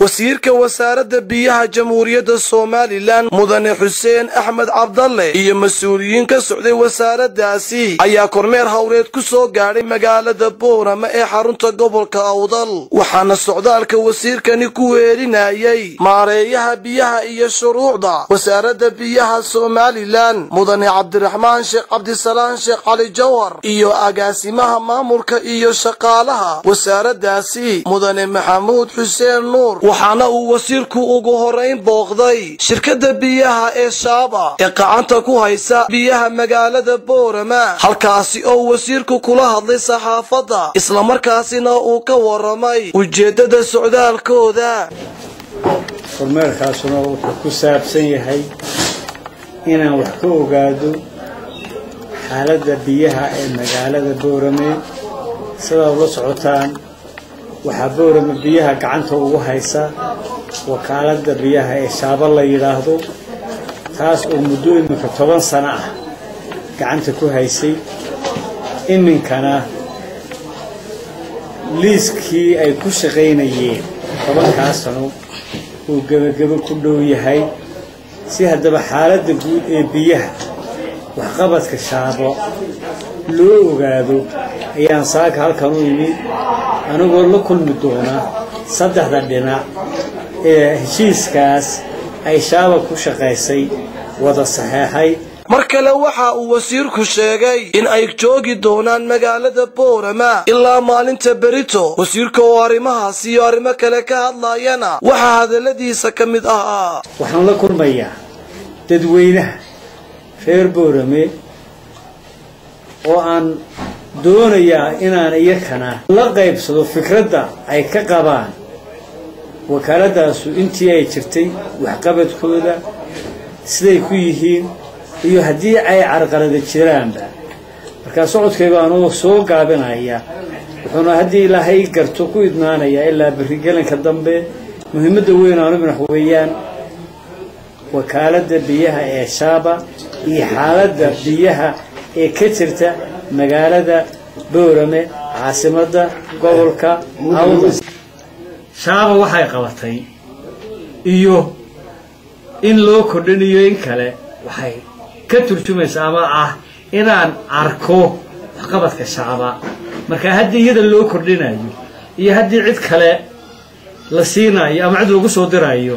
wasiirka wasaaradda biyaha jamhuuriyadda somalilan mudane xuseen axmed cabdalle iyo mas'uuliyiin ka socday wasaaraddaasi ayaa kormeer howleed ku soo gaadhay magaalada boorama ee xarunta gobolka awdal. Waxaana socdaalka wasiirkani ku weelinayay maareeyaha biyaha iyo shuruucda. Wasaaradda biyaha somalilan mudane cabdiraxmaan sheekh cabdisalaan sheekh cali jawhar iyo agaasimaha maamulka iyo shaqaalaha wasaaraddaasi mudane maxamuud xuseen nuur waxaana uu wasiirku ugu horayn booqday shirkadda biyaha ee shaaba ee gacanta ku haysa biyaha magaalada boorama. Halkaasi oo wasiirku kula hadlay saxaafadda islamarkaasina uu ka waramay ujeeddada socdaalkooda. Kormeerkaasuna wuxuu ku saabsan yahay inaan wax ka ogaado xaaladda biyaha ee magaalada boorame sidaad ula socotaan waxaa boorame biyaha gacanta ugu haysa wakaaladda biyaha ee shaaba la yidhaahdo taas oo muddo iminka toban sano ah gacanta ku haysay. Iminkana liiskii ay ku shaqaynayeen tobankaa sano uu gebagebo ku dhow yahay. Si haddaba xaaladda guud ee biyaha waxqabadka shaabo loo ogaado ayaan saaka halkan u imid anigoo la kulmi doona saddexda dhinac ee heshiiskaas ay shaaba ku shaqaysay wada saxeexay. Mar kale waxa uu wasiirku sheegay in ay joogi doonaan magaalada boorama ilaa maalinta berito. Wasiirka oo arrimahaas iyo arrimo kale ka hadlayana waxaa hadalladiisa ka mid ahaa. Waxaan la kulmayaa dadweynaha reer boorame oo aan doonayaa inaan iyakana la qaybsado fikradda ay ka qabaan wakaaladaasu intii ay jirtay waxqabadkooda siday ku yihiin iyo haddii ay carqalada jiraanba. Markaa socodkayga anuu soo gaabinaya wuxuuna haddii ilaahay garto ku idmaanayaa ilaa berrigelinka dambe muhiimadda weyn aanu minax weeyaan wakaaladda biyaha ee shaaba iyo xaaladda biyaha ee ka jirta magaalada boorame caasimadda gobolka awda shaaba waxay qabatay iyo in loo kordhinayo in kale waxay ka turjumaysa ama ah inaan arko waxqabadka shacba marka haddii iyada loo kordhinayo iyo haddii cid kale la siinayo ama cid lagu soo dirayo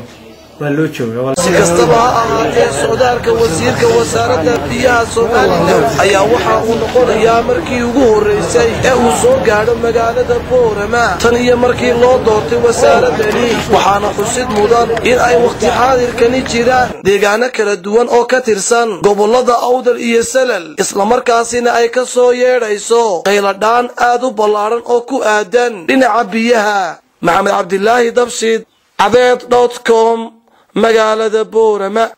waa loo jooga si kastaba ha ahaatee socdaalka wasiirka wasaaradda biyaha somalilan ayaa waxa uu noqonayaa markii ugu horraysay ee uu soo gaadho magaalada boorama. Tan iyo markii loo doortay wasaaradani waxaana xusid mudan in ay wakhti xaadirkani jiraan. Deegaano kala duwan oo ka tirsan gobollada awdal iyo salal islamarkaasina ay ka soo yeedhayso qayladhaan aad u ballaadhan oo ku aadan dhinaca biyaha. Maxamed cabdilaahi dabshid cadeed dot com magaalada boorama